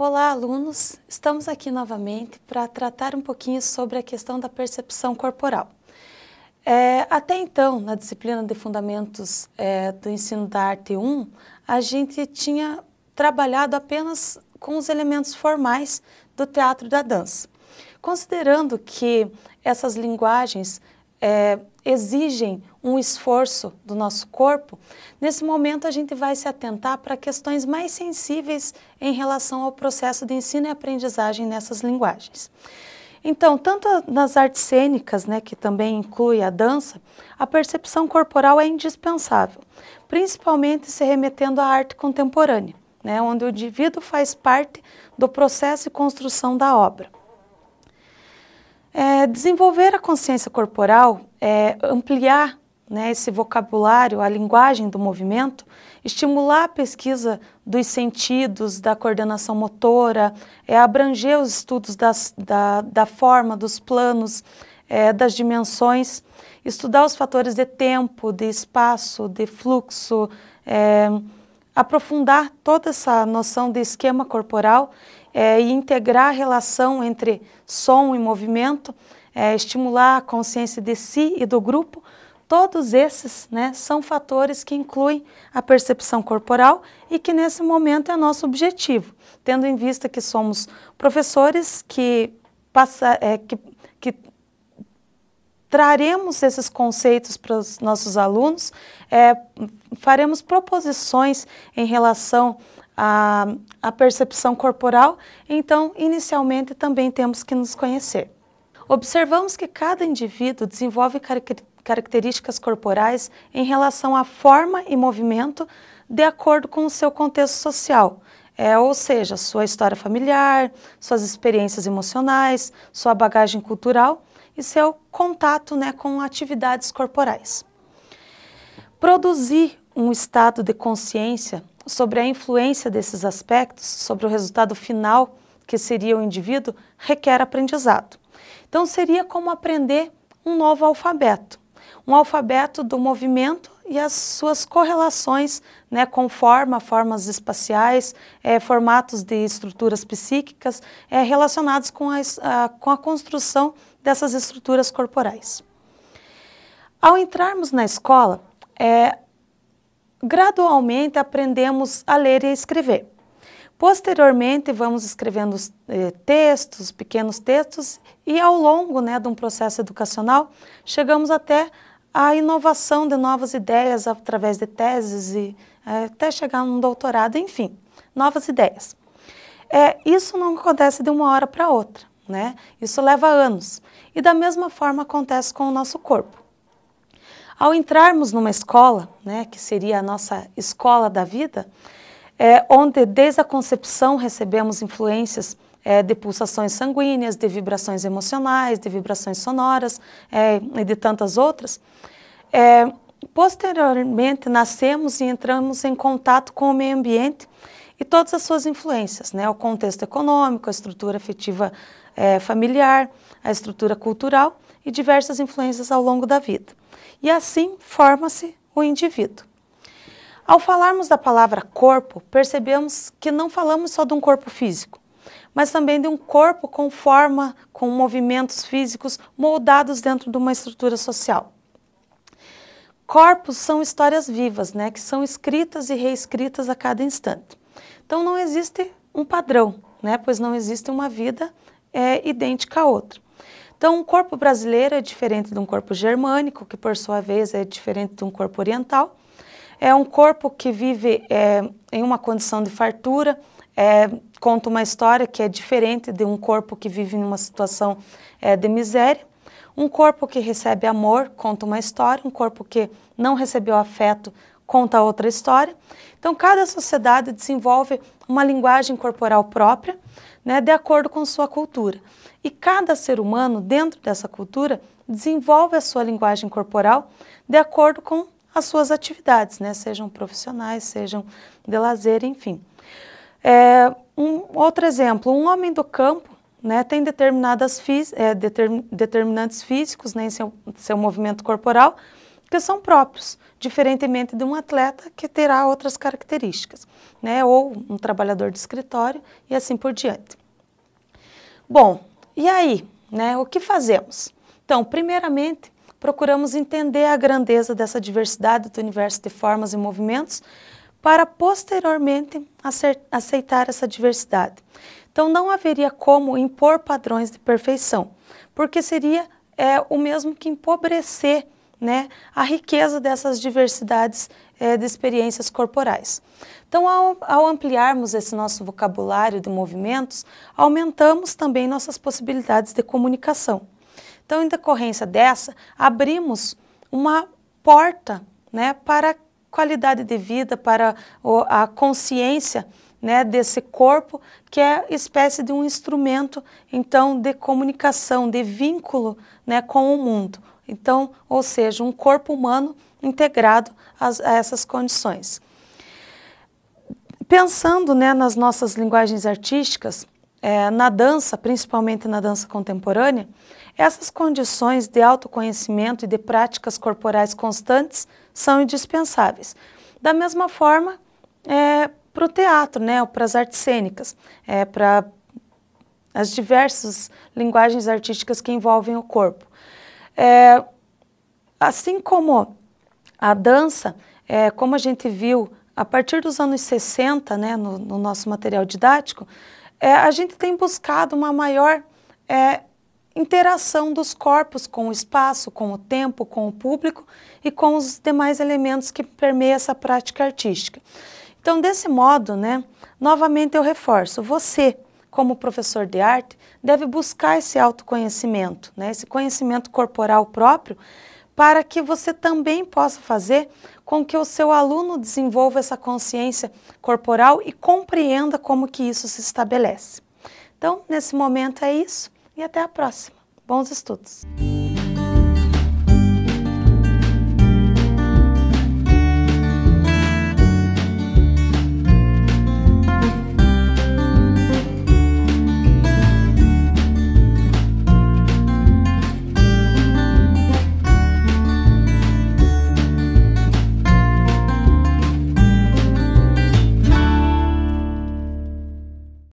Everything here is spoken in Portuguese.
Olá, alunos! Estamos aqui novamente para tratar um pouquinho sobre a questão da percepção corporal. É, até então, na disciplina de Fundamentos é, do Ensino da Arte 1, a gente tinha trabalhado apenas com os elementos formais do teatro da dança. Considerando que essas linguagens é, exigem um esforço do nosso corpo, nesse momento a gente vai se atentar para questões mais sensíveis em relação ao processo de ensino e aprendizagem nessas linguagens. Então, tanto nas artes cênicas, né, que também inclui a dança, a percepção corporal é indispensável, principalmente se remetendo à arte contemporânea, né, onde o indivíduo faz parte do processo de construção da obra. É, desenvolver a consciência corporal é ampliar né, esse vocabulário, a linguagem do movimento, estimular a pesquisa dos sentidos, da coordenação motora, é, abranger os estudos das, da, da forma, dos planos, é, das dimensões, estudar os fatores de tempo, de espaço, de fluxo, é, aprofundar toda essa noção de esquema corporal é, e integrar a relação entre som e movimento, é, estimular a consciência de si e do grupo, todos esses né, são fatores que incluem a percepção corporal e que nesse momento é nosso objetivo, tendo em vista que somos professores que, passa, é, que, que traremos esses conceitos para os nossos alunos, é, faremos proposições em relação à, à percepção corporal, então, inicialmente, também temos que nos conhecer. Observamos que cada indivíduo desenvolve características corporais em relação à forma e movimento de acordo com o seu contexto social, é, ou seja, sua história familiar, suas experiências emocionais, sua bagagem cultural e seu contato né, com atividades corporais. Produzir um estado de consciência sobre a influência desses aspectos sobre o resultado final, que seria o indivíduo, requer aprendizado. Então, seria como aprender um novo alfabeto, um alfabeto do movimento e as suas correlações né, com forma, formas espaciais, é, formatos de estruturas psíquicas é, relacionados com a, a, com a construção dessas estruturas corporais. Ao entrarmos na escola, é, gradualmente aprendemos a ler e a escrever. Posteriormente, vamos escrevendo eh, textos, pequenos textos, e ao longo né, de um processo educacional, chegamos até a inovação de novas ideias através de teses e é, até chegar num doutorado, enfim, novas ideias. É, isso não acontece de uma hora para outra, né? Isso leva anos. E da mesma forma acontece com o nosso corpo. Ao entrarmos numa escola, né, que seria a nossa escola da vida, é, onde desde a concepção recebemos influências é, de pulsações sanguíneas, de vibrações emocionais, de vibrações sonoras é, e de tantas outras, é, posteriormente nascemos e entramos em contato com o meio ambiente e todas as suas influências, né? o contexto econômico, a estrutura afetiva é, familiar, a estrutura cultural e diversas influências ao longo da vida. E assim forma-se o indivíduo. Ao falarmos da palavra corpo, percebemos que não falamos só de um corpo físico, mas também de um corpo com forma, com movimentos físicos moldados dentro de uma estrutura social. Corpos são histórias vivas, né, que são escritas e reescritas a cada instante. Então não existe um padrão, né, pois não existe uma vida é, idêntica a outra. Então, um corpo brasileiro é diferente de um corpo germânico, que por sua vez é diferente de um corpo oriental, é um corpo que vive é, em uma condição de fartura, é, conta uma história que é diferente de um corpo que vive em uma situação é, de miséria. Um corpo que recebe amor conta uma história, um corpo que não recebeu afeto conta outra história. Então, cada sociedade desenvolve uma linguagem corporal própria, né, de acordo com sua cultura. E cada ser humano, dentro dessa cultura, desenvolve a sua linguagem corporal de acordo com as suas atividades, né? sejam profissionais, sejam de lazer, enfim. É, um outro exemplo, um homem do campo né, tem determinadas é, determinantes físicos né, em seu, seu movimento corporal que são próprios, diferentemente de um atleta que terá outras características, né? ou um trabalhador de escritório e assim por diante. Bom, e aí, né, o que fazemos? Então, primeiramente, procuramos entender a grandeza dessa diversidade do universo de formas e movimentos para posteriormente aceitar essa diversidade. Então, não haveria como impor padrões de perfeição, porque seria é, o mesmo que empobrecer né, a riqueza dessas diversidades é, de experiências corporais. Então, ao, ao, ampliarmos esse nosso vocabulário de movimentos, aumentamos também nossas possibilidades de comunicação. Então, em decorrência dessa, abrimos uma porta né, para a qualidade de vida, para a consciência né, desse corpo, que é espécie de um instrumento, então, de comunicação, de vínculo né, com o mundo. Então, ou seja, um corpo humano integrado a, a essas condições. Pensando né, nas nossas linguagens artísticas, é, na dança, principalmente na dança contemporânea, essas condições de autoconhecimento e de práticas corporais constantes são indispensáveis. Da mesma forma, é, para o teatro, né, para as artes cênicas, é, para as diversas linguagens artísticas que envolvem o corpo. É, assim como a dança, é, como a gente viu a partir dos anos 60, né, no, no nosso material didático, é, a gente tem buscado uma maior é, interação dos corpos com o espaço, com o tempo, com o público e com os demais elementos que permeiam essa prática artística. Então, desse modo, né, novamente eu reforço, você como professor de arte, deve buscar esse autoconhecimento, né, esse conhecimento corporal próprio, para que você também possa fazer com que o seu aluno desenvolva essa consciência corporal e compreenda como que isso se estabelece. Então, nesse momento é isso e até a próxima. Bons estudos!